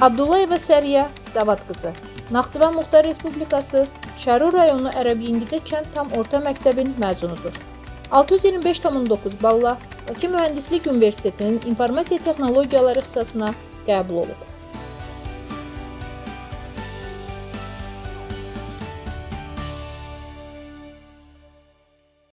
Abdullayeva Səriyə Cavad qızı. Naxçıvan Muxtar Respublikası Şərur rayonu Ərəb Yengizə kənd tam orta məktəbin məzunudur. 625,9 balla Bakı Mühəndislik Universitetinin İnformasiya Texnologiyaları ixtisasına qəbul olub.